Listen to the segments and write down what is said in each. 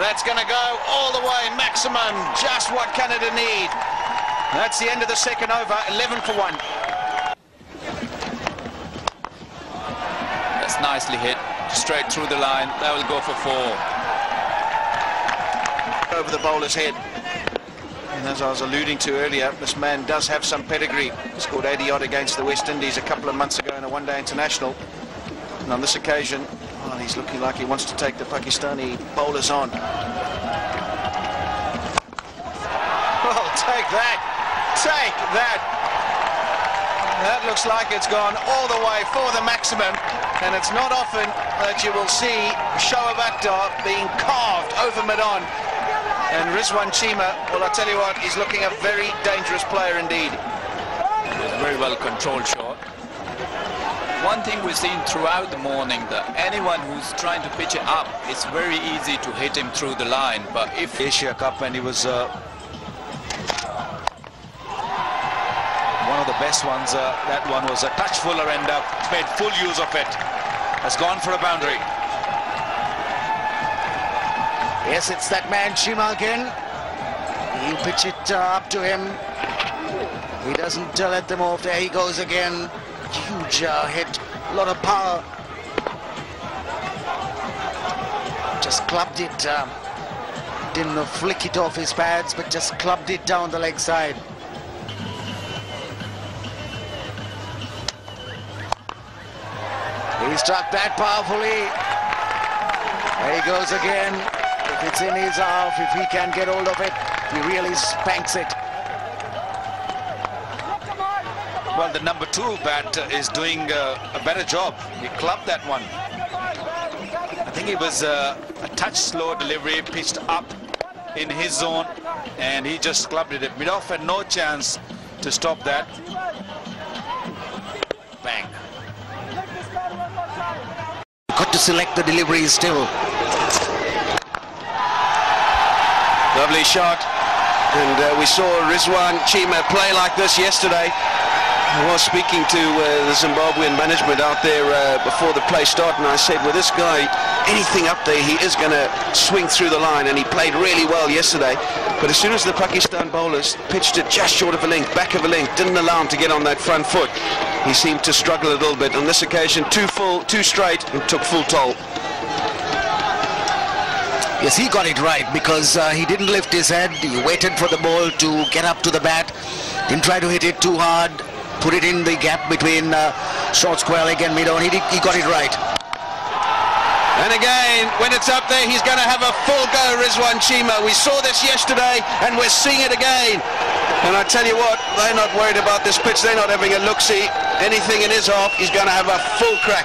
That's going to go all the way, maximum. Just what Canada need. That's the end of the second over, 11 for 1. That's nicely hit, straight through the line. That will go for four. Over the bowler's head. And as I was alluding to earlier, this man does have some pedigree. He scored 80 odd against the West Indies a couple of months ago in a one-day international. And on this occasion, well, he's looking like he wants to take the Pakistani bowlers on. Well, take that. Take that. That looks like it's gone all the way for the maximum. And it's not often that you will see Shoaib Akhtar being carved over mid-on. And Rizwan Cheema, well, I'll tell you what, he's looking a very dangerous player indeed. Very well controlled shot. One thing we've seen throughout the morning that anyone who's trying to pitch it up, it's very easy to hit him through the line. But if Asia Cup and he was uh, one of the best ones. Uh, that one was a touch fuller and uh, made full use of it. Has gone for a boundary. Yes, it's that man, Cheema again. You pitch it uh, up to him. He doesn't let them off. There he goes again. Huge uh, hit, a lot of power. Just clubbed it. Uh, didn't flick it off his pads, but just clubbed it down the leg side. He struck that powerfully. There he goes again. If it's in his half, if he can get hold of it, he really spanks it. Well, the number two bat is doing uh, a better job. He clubbed that one. I think it was uh, a touch slow delivery, pitched up in his zone, and he just clubbed it. Midoff had no chance to stop that. Bang. Got to select the deliveries still. Lovely shot. And uh, we saw Rizwan Cheema play like this yesterday. I was speaking to uh, the Zimbabwean management out there uh, before the play started, and I said, with this guy, anything up there, he is going to swing through the line, and he played really well yesterday. But as soon as the Pakistan bowlers pitched it just short of a length, back of a length, didn't allow him to get on that front foot, he seemed to struggle a little bit. On this occasion, too full, too straight, and took full toll. Yes, he got it right because uh, he didn't lift his head. He waited for the ball to get up to the bat. Didn't try to hit it too hard. Put it in the gap between uh, short square leg and mid-on. He, did, he got it right. And again, when it's up there, he's going to have a full go, Rizwan Cheema. We saw this yesterday, and we're seeing it again. And I tell you what, they're not worried about this pitch. They're not having a look-see. Anything in his half, he's going to have a full crack.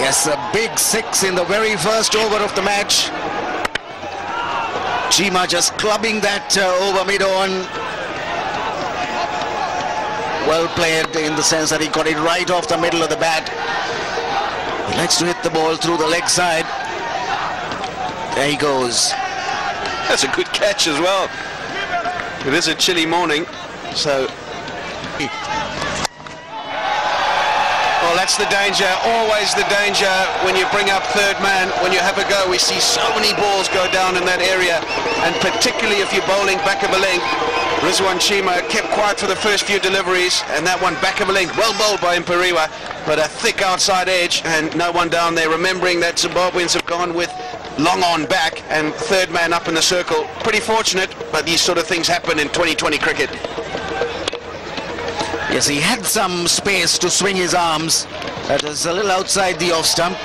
Yes, a big six in the very first over of the match. Cheema just clubbing that uh, over mid-on. Well played in the sense that he got it right off the middle of the bat. He likes to hit the ball through the leg side. There he goes. That's a good catch as well. It is a chilly morning, so... Well, that's the danger, always the danger when you bring up third man, when you have a go. We see so many balls go down in that area, and particularly if you're bowling back of a length. Rizwan Cheema kept quiet for the first few deliveries, and that one back of a length, well bowled by Imperiwa, but a thick outside edge, and no one down there. Remembering that Zimbabweans have gone with long on back and third man up in the circle. Pretty fortunate, but these sort of things happen in 2020 cricket. Yes, he had some space to swing his arms. That was a little outside the off stump.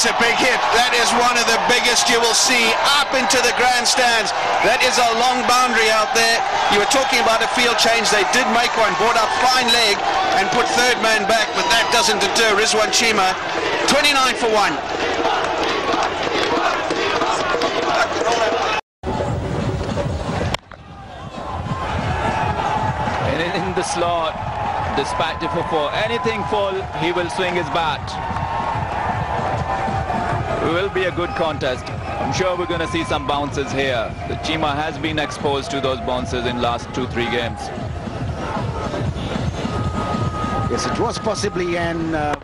That's a big hit. That is one of the biggest you will see up into the grandstands. That is a long boundary out there. You were talking about a field change. They did make one, brought up fine leg and put third man back, but that doesn't deter Rizwan Cheema. 29 for one. And in the slot, despite it for four. Anything full, he will swing his bat. It will be a good contest. I'm sure we're going to see some bounces here. The Cheema has been exposed to those bounces in last two, three games. Yes, it was possibly an uh,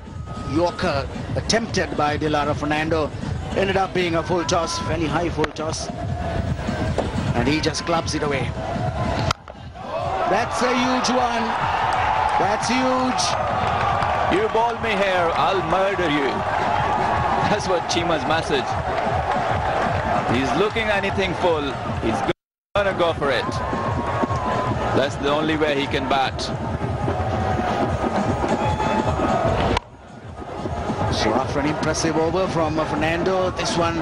Yorker attempted by Dilhara Fernando. Ended up being a full toss, fairly high full toss. And he just clubs it away. That's a huge one. That's huge. You ball me here, I'll murder you. That's what Cheema's message. He's looking anything full. He's gonna go for it. That's the only way he can bat. So after an impressive over from Fernando, this one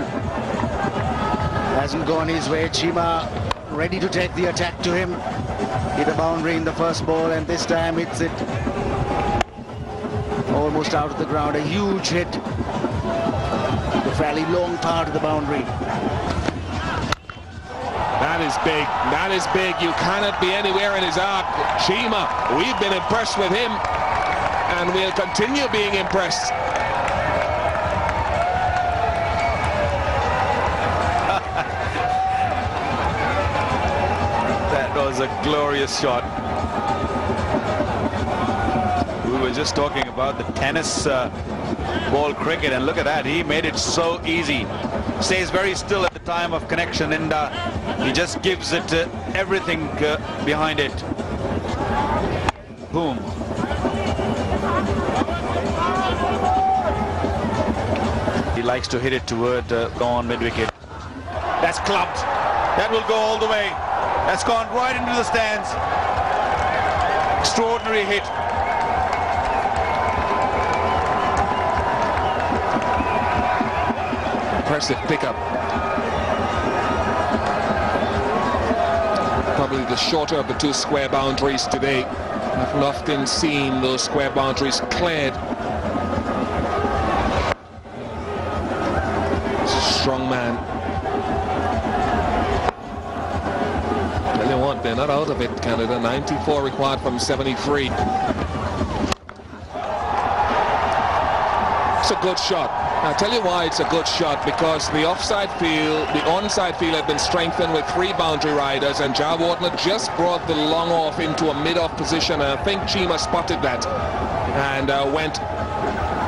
hasn't gone his way. Cheema ready to take the attack to him. Hit a boundary in the first ball and this time hits it almost out of the ground. A huge hit. The fairly long part of the boundary. That is big. That is big. You cannot be anywhere in his arc. Cheema, we've been impressed with him and we'll continue being impressed. That was a glorious shot. We were just talking about the tennis uh, ball cricket and look at that he made it so easy. Stays very still at the time of connection and uh, he just gives it uh, everything uh, behind it. Boom. He likes to hit it toward uh, gone mid wicket that's clubbed. That will go all the way. That's gone right into the stands. Extraordinary hit Impressive pickup. Probably the shorter of the two square boundaries today. I've often seen those square boundaries cleared. Strong man. Tell you what, they're not out of it, Canada. 94 required from 73. It's a good shot. I'll tell you why it's a good shot, because the offside field, the onside field had been strengthened with three boundary riders, and Jayawardene just brought the long off into a mid-off position, and I think Cheema spotted that and uh, went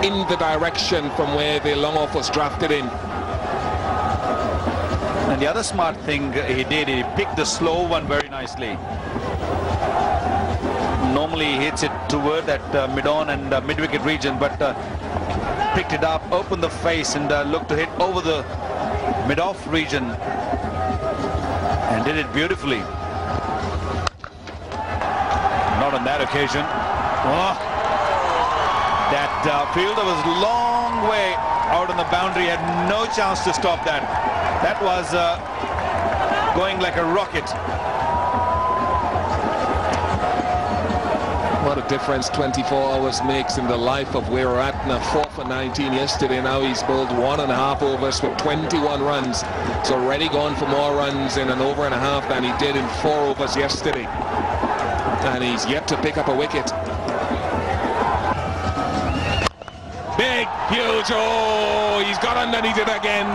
in the direction from where the long off was drafted in. And the other smart thing he did, he picked the slow one very nicely. Normally he hits it toward that uh, mid-on and uh, mid-wicket region, but uh, picked it up, opened the face and uh, looked to hit over the mid-off region and did it beautifully. Not on that occasion. Oh, that uh, fielder was long way out on the boundary, had no chance to stop that. That was uh, going like a rocket. What a difference 24 hours makes in the life of now. 4 for 19 yesterday. Now he's bowled one and a half overs with 21 runs. He's already gone for more runs in an over and a half than he did in four overs yesterday. And he's yet to pick up a wicket. Big, huge, oh, he's got underneath it again.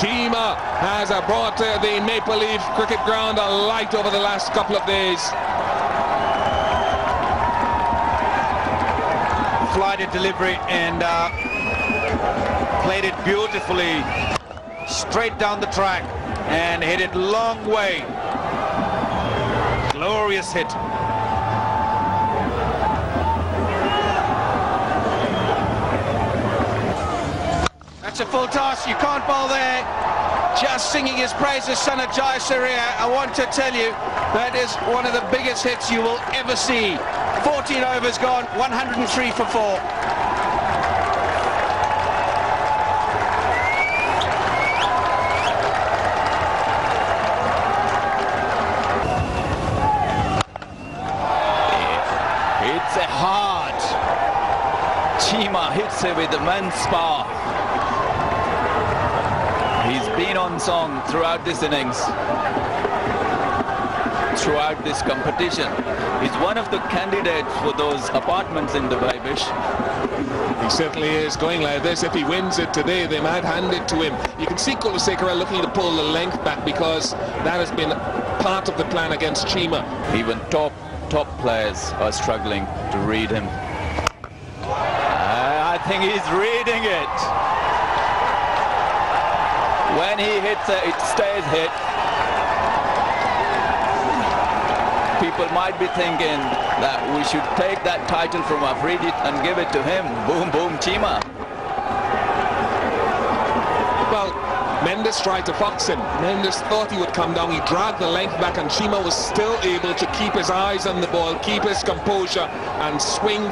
Cheema has brought uh, the Maple Leaf cricket ground a light over the last couple of days. Flighted delivery and uh, played it beautifully straight down the track and hit it long way glorious hit That's a full toss. You can't bowl there. Just singing his praises, son of Jai Jayasuriya. I want to tell you, that is one of the biggest hits you will ever see. 14 overs gone, 103 for four. It's a hard. Cheema hits it with immense power. He's been on song throughout this innings, throughout this competition. He's one of the candidates for those apartments in Dubai, Bish. He certainly is going like this. If he wins it today, they might hand it to him. You can see Kulasekara looking to pull the length back because that has been part of the plan against Cheema. Even top top players are struggling to read him. I think he's reading it. When he hits it, it stays hit. People might be thinking that we should take that title from Afridi and give it to him. Boom, boom, Cheema. Well, Mendis tried to fox him. Mendis thought he would come down. He dragged the length back and Cheema was still able to keep his eyes on the ball, keep his composure and swing